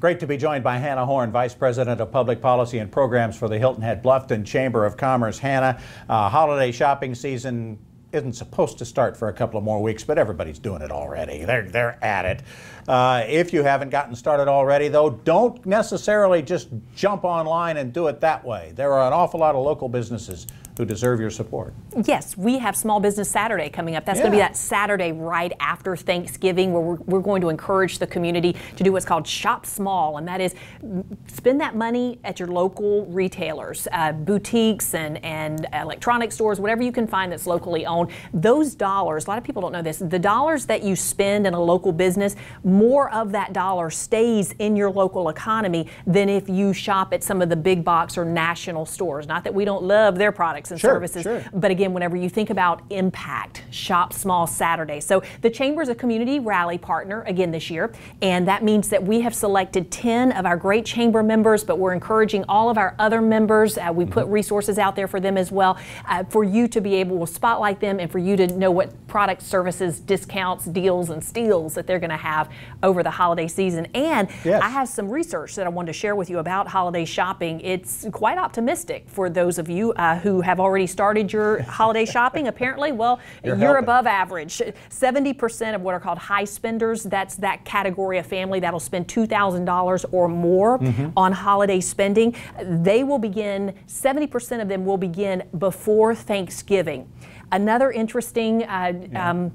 Great to be joined by Hannah Horne, Vice President of Public Policy and Programs for the Hilton Head Bluffton Chamber of Commerce. Hannah, uh, holiday shopping season isn't supposed to start for a couple of more weeks, but everybody's doing it already. They're, they're at it. Uh, if you haven't gotten started already, though, don't necessarily just jump online and do it that way. There are an awful lot of local businesses who deserve your support. Yes, we have Small Business Saturday coming up. That's yeah. going to be that Saturday right after Thanksgiving where we're, we're, going to encourage the community to do what's called Shop Small, and that is spend that money at your local retailers, uh, boutiques and, and electronic stores, whatever you can find that's locally owned. Those dollars, a lot of people don't know this, the dollars that you spend in a local business, more of that dollar stays in your local economy than if you shop at some of the big box or national stores. Not that we don't love their products and sure, services. Sure. But again, whenever you think about impact, Shop Small Saturday. So the Chamber is a community rally partner again this year, and that means that we have selected 10 of our great Chamber members, but we're encouraging all of our other members. Uh, we mm-hmm. put resources out there for them as well, uh, for you to be able to spotlight them and for you to know what products, services, discounts, deals, and steals that they're going to have over the holiday season. And yes. I have some research that I wanted to share with you about holiday shopping. It's quite optimistic for those of you uh, who have already started your holiday shopping, apparently, well, you're, you're above average. 70% of what are called high spenders, that's that category of family that'll spend $2,000 or more mm-hmm. on holiday spending. They will begin, 70% of them will begin before Thanksgiving. Another interesting uh, yeah. um,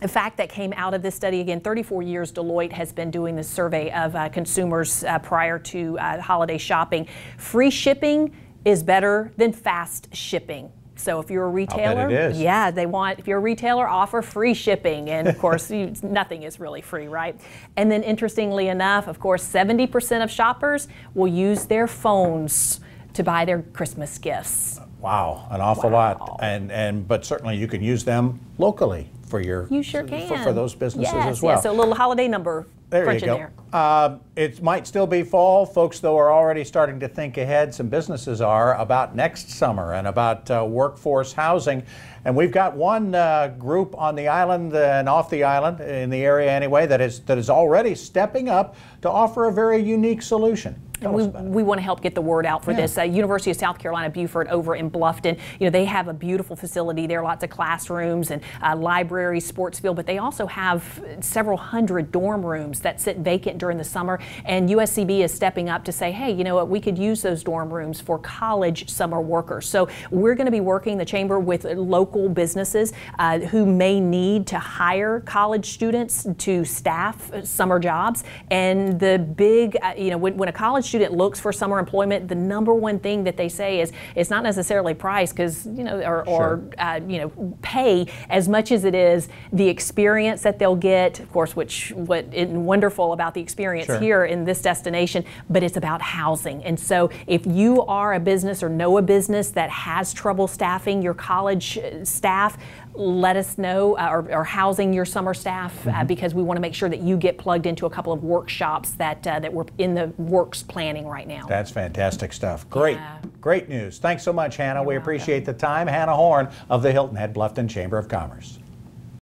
a fact that came out of this study again 34 years deloitte has been doing this survey of uh, consumers uh, prior to uh, holiday shopping free shipping is better than fast shipping. So if you're a retailer, yeah, they want if you're a retailer, offer free shipping, and of course, you, nothing is really free, right? And then, interestingly enough, of course, 70% of shoppers will use their phones to buy their Christmas gifts. Wow, an awful wow. lot, and and but certainly you can use them locally for your you sure can for, for those businesses yes, as well. Yes, so a little holiday number there you go. There. Uh, it might still be fall. Folks, though, are already starting to think ahead. Some businesses are about next summer and about uh, workforce housing. And we've got one uh, group on the island and off the island, in the area anyway, that is, that is already stepping up to offer a very unique solution. And we, we want to help get the word out for yeah. this. Uh, University of South Carolina Beaufort over in Bluffton, you know, they have a beautiful facility there, lots of classrooms and uh, libraries, sports field, but they also have several hundred dorm rooms that sit vacant during the summer. And USCB is stepping up to say, hey, you know what, we could use those dorm rooms for college summer workers. So we're going to be working the chamber with local businesses uh, who may need to hire college students to staff summer jobs. And the big, uh, you know, when, when a college student looks for summer employment, the number one thing that they say is it's not necessarily price because you know or, sure. or uh, you know pay as much as it is the experience that they'll get. Of course, which what is wonderful about the experience sure. here in this destination, but it's about housing. And so if you are a business or know a business that has trouble staffing your college uh, staff, let us know uh, or, or, housing your summer staff uh, mm-hmm. uh, because we want to make sure that you get plugged into a couple of workshops that uh, that we're in the works planning right now. That's fantastic stuff. Great, yeah. great news. Thanks so much, Hannah. You're we welcome. appreciate the time. Hannah Horne of the Hilton Head Bluffton Chamber of Commerce.